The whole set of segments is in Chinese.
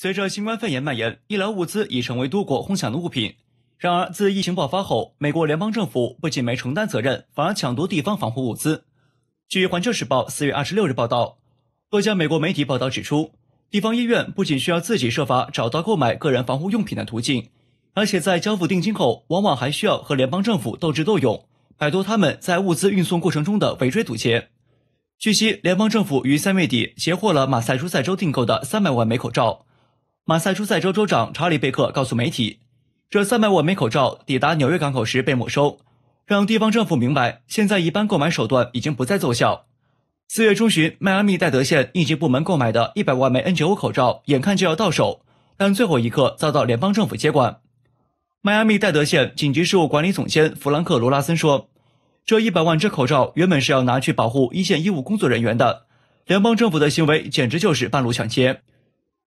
随着新冠肺炎蔓延，医疗物资已成为多国哄抢的物品。然而，自疫情爆发后，美国联邦政府不仅没承担责任，反而抢夺地方防护物资。据《环球时报》四月二十六日报道，多家美国媒体报道指出，地方医院不仅需要自己设法找到购买个人防护用品的途径，而且在交付定金后，往往还需要和联邦政府斗智斗勇，摆脱他们在物资运送过程中的围追堵截。据悉，联邦政府于三月底截获了马萨诸塞州订购的三百万枚口罩。马萨诸塞州州长查理·贝克告诉媒体，这三百万枚口罩抵达纽约港口时被没收，让地方政府明白，现在一般购买手段已经不再奏效。四月中旬，迈阿密戴德县应急部门购买的一百万枚 N95 口罩，眼看就要到手，但最后一刻遭到联邦政府接管。迈阿密戴德县紧急事务管理总监弗兰克·罗拉森说。这一百万只口罩原本是要拿去保护一线医务工作人员的，联邦政府的行为简直就是半路抢劫。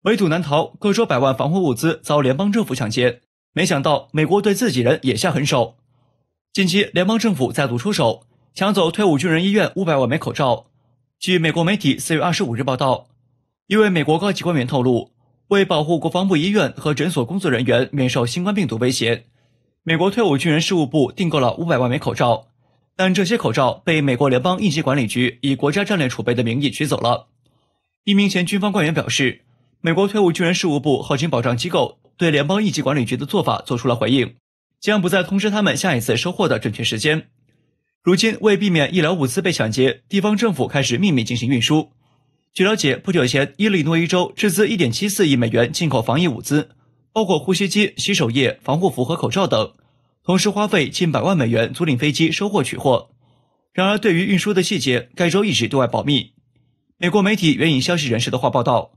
围堵难逃，各州百万防护物资遭联邦政府抢劫。没想到美国对自己人也下狠手。近期，联邦政府再度出手，抢走退伍军人医院五百万枚口罩。据美国媒体四月二十五日报道，一位美国高级官员透露，为保护国防部医院和诊所工作人员免受新冠病毒威胁，美国退伍军人事务部订购了五百万枚口罩。但这些口罩被美国联邦应急管理局以国家战略储备的名义取走了。一名前军方官员表示，美国退伍军人事务部后勤保障机构对联邦应急管理局的做法做出了回应，将不再通知他们下一次收货的准确时间。如今，为避免医疗物资被抢劫，地方政府开始秘密进行运输。据了解，不久前，伊利诺伊州斥资1.74亿美元进口防疫物资，包括呼吸机、洗手液、防护服和口罩等。同时花费近百万美元租赁飞机收货取货，然而对于运输的细节，该州一直对外保密。美国媒体援引消息人士的话报道，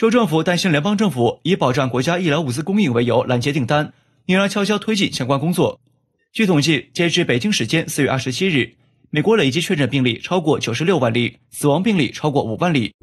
州政府担心联邦政府以保障国家医疗物资供应为由拦截订单，因而悄悄推进相关工作。据统计，截至北京时间四月二十七日，美国累计确诊病例超过九十六万例，死亡病例超过五万例。